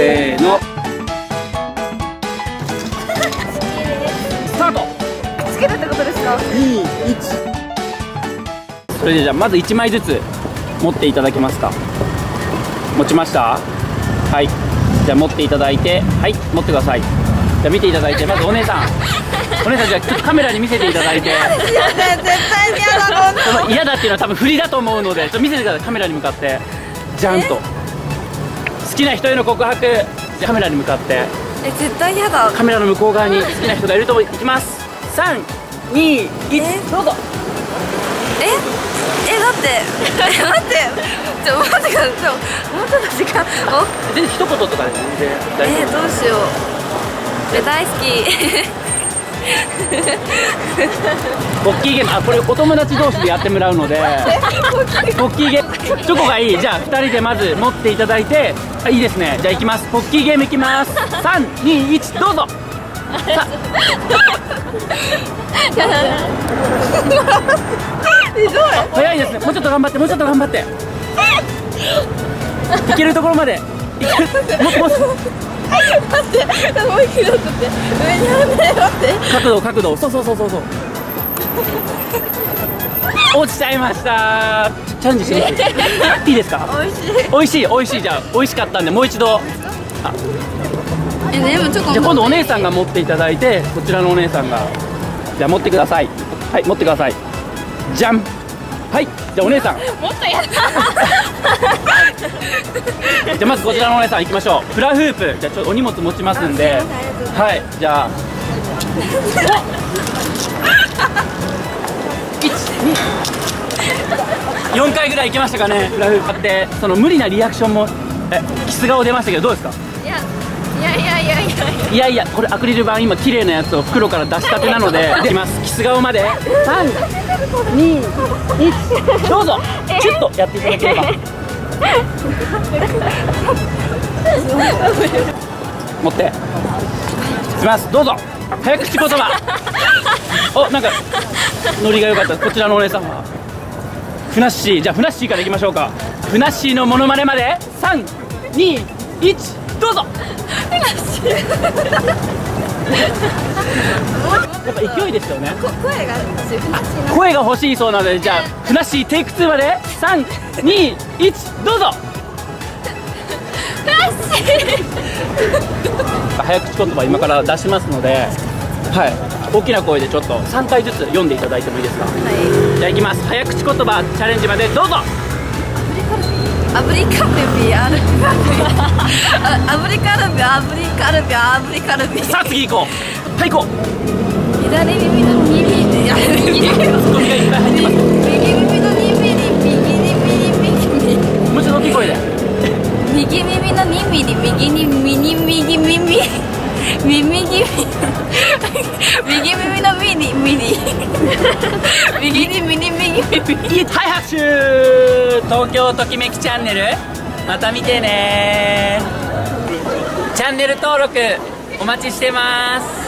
せーの。スタート。つけるってことですか？それでじゃあまず1枚ずつ持っていただけますか。持ちました？はい。じゃあ持っていただいて。はい持ってください。じゃあ見ていただいてまずお姉さん。お姉さんじゃあちょっとカメラに見せていただいて。いや絶対に嫌だこんなその嫌だっていうのは多分振りだと思うのでちょっと見せてください。カメラに向かって。じゃんと。好きな人への告白。カメラに向かって。え絶対嫌だ。カメラの向こう側に好きな人がいると思いきます。321どうぞ。え？えだって。え待って。ちょ待ってください。ちょもうちょっと時間。お全然一言とかで全然大丈え夫どうしよう。え大好き。ポッキーゲーム。あこれお友達同士でやってもらうので。ポッキーゲーム。チョコがいい。じゃあ2人でまず持っていただいてあいいですね。じゃあいきます。ポッキーゲームいきます。321どうぞ。さ 早いですね。もうちょっと頑張ってもうちょっと頑張って。いけるところまで。いけるもっともっと。待ってもうっと待って上にあるね待って。角度角度。そうそうそうそうそう落ちちゃいました。チャレンジしてみて。いいですか？美味しい。美味しい？美味しいじゃあ美味しかったんでもう一度。えでもチョコじゃあ今度お姉さんが持っていただいてこちらのお姉さんが。じゃあ持ってください。はい持ってください。じゃんはいじゃあお姉さん。もっとやだじゃあまずこちらのお姉さん行きましょう。フラフープ。じゃあちょっとお荷物持ちますんで。はいじゃあ。お 4回ぐらい行きましたかねフラフープ買って。その無理なリアクションもえキス顔出ましたけどどうですか？いやいやいやいやいや。いやいやこれアクリル板今綺麗なやつを袋から出したてなので いきます。キス顔まで。321どうぞ。ちょっとやっていただければ。持って。いきます。どうぞ。早口言葉おなんかノリが良かった。こちらのお姉さんは。ふなっしー。じゃあふなっしーからいきましょうか。ふなっしーのモノマネまで。321どうぞ。やっぱ勢いですよね。こ声が声が欲しいそうなのでじゃあふなっしーテイク2まで。321どうぞ。早口言葉今から出しますので。はい大きな声でちょっと3回ずつ読んでいただいてもいいですか？はい。じゃあいきます。早口言葉チャレンジまでどうぞ。アブリカルビアルビあアブリカルビアブリカルビアブリカルビ。さあ次行こう。はい行こう。左耳の耳右耳のツッコミがいっぱい入ってます。右耳の2ミリ右に右右右もうちょっと大きい声で。右耳の2ミリ右に右右耳右耳右耳のミニミニ。右に右右右はい拍手。東京ときめきチャンネル。また見てね。チャンネル登録お待ちしてます。